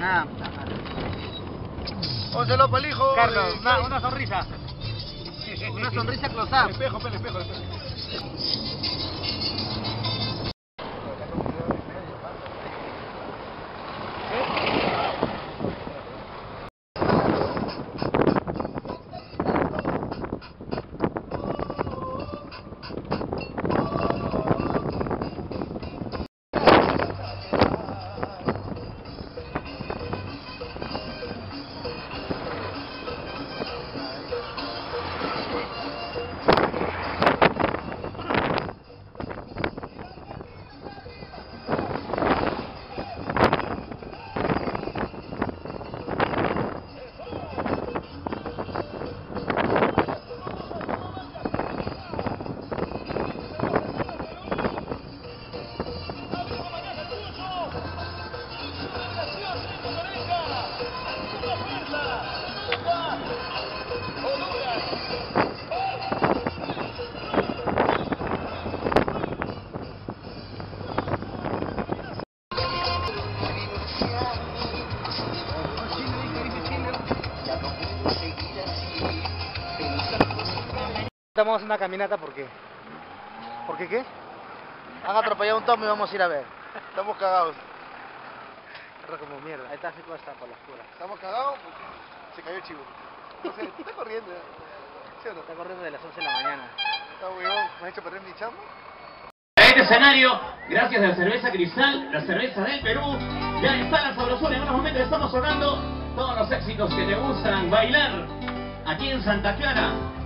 nada. Pónselo para el hijo. Carlos, una, una sonrisa. Una sonrisa close up. Espejo, espejo, espejo. Estamos en una caminata porque. ¿Por qué qué? Han atropellado un tomo y vamos a ir a ver. Estamos cagados. Corre como mierda. Ahí está Fico está por la oscura. Estamos cagados porque se cayó el chivo. No sé, está corriendo. ¿Sí o no? Está corriendo de las 11 de la mañana. Está huevón, me has hecho perder mi chamba. En este escenario, gracias a la cerveza Cristal, la cerveza del Perú, ya está la sabrosura. En unos momentos estamos sonando todos los éxitos que te gustan bailar aquí en Santa Clara.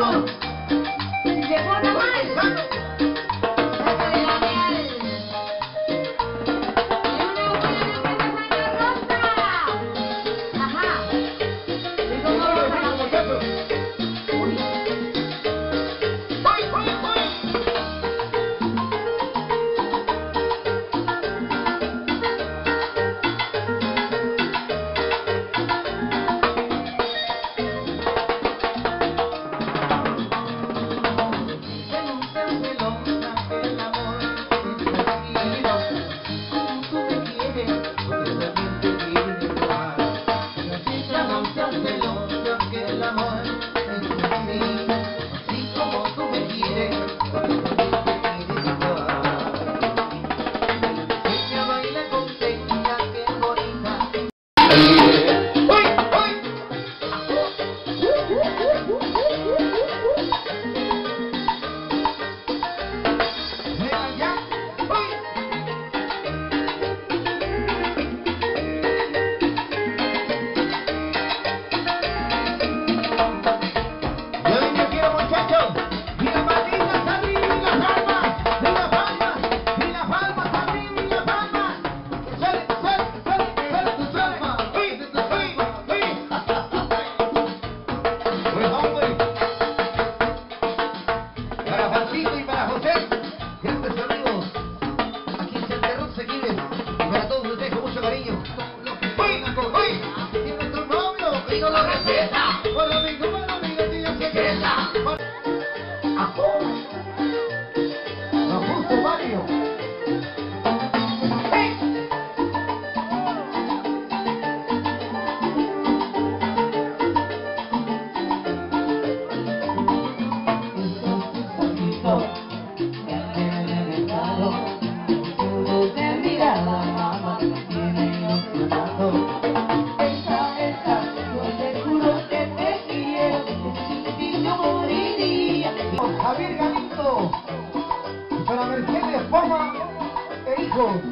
pueblo.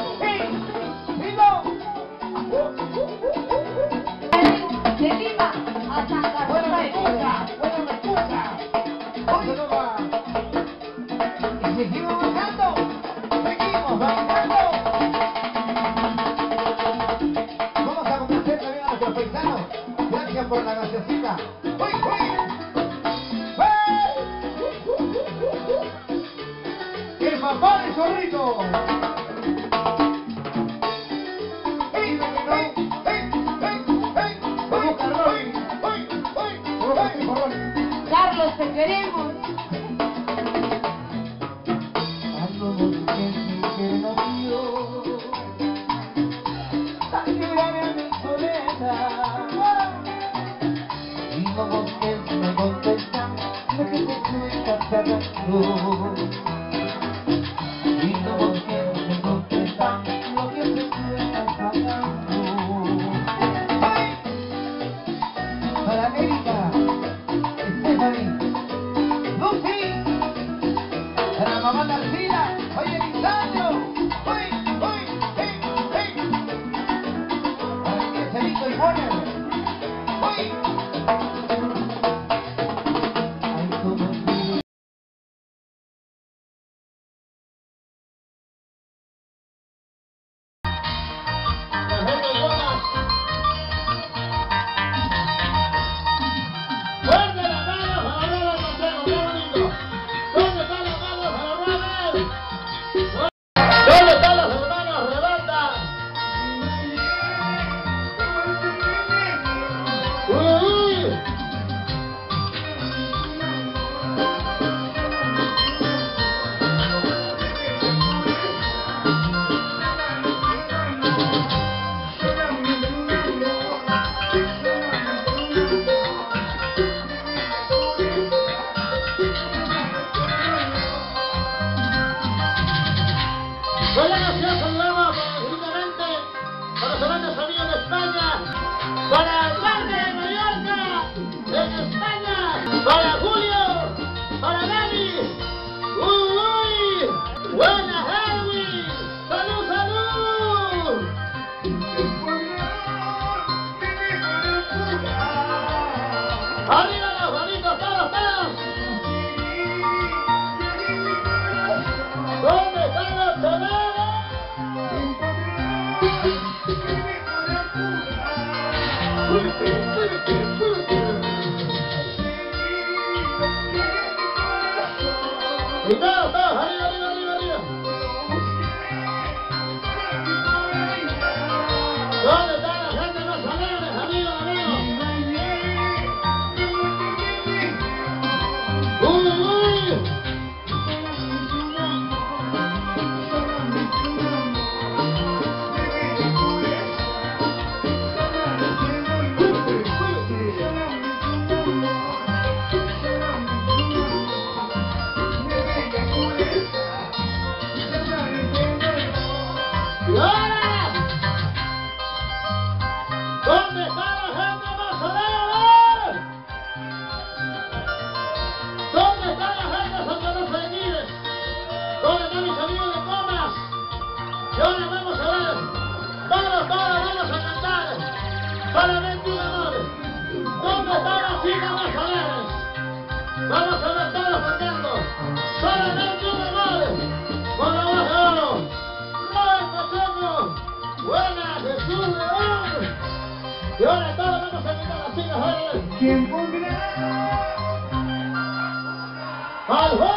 Abajo. ¡Sí! ¡Sí, te queremos. Mamá Narcila, Hallelujah.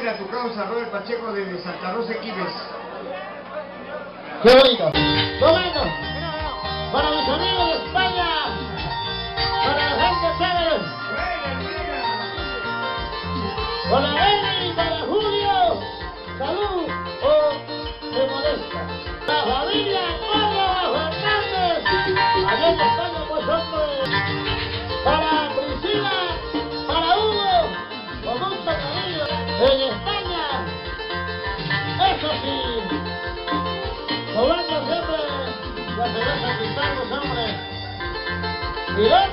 defender a tu causa Robert Pacheco desde Santa Rosa Equipes. ¡Qué bonito! ¡Qué bonito! Para mis amigos Yeah.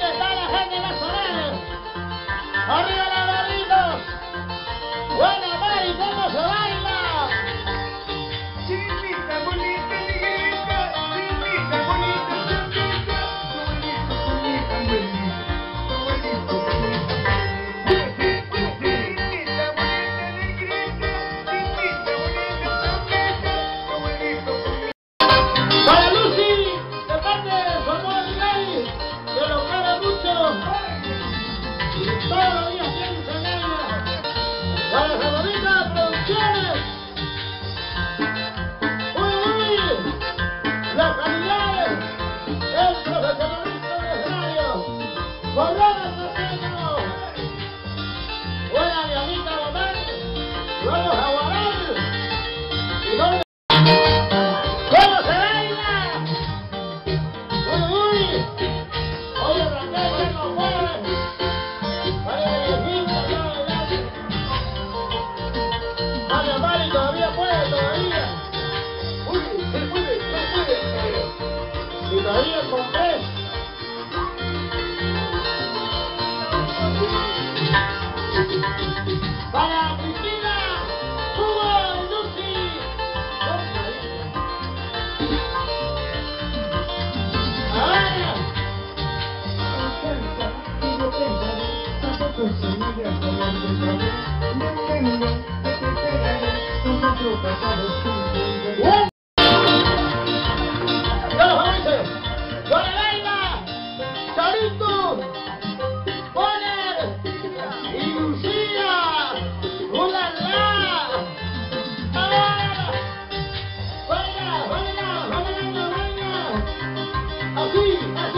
Yeah.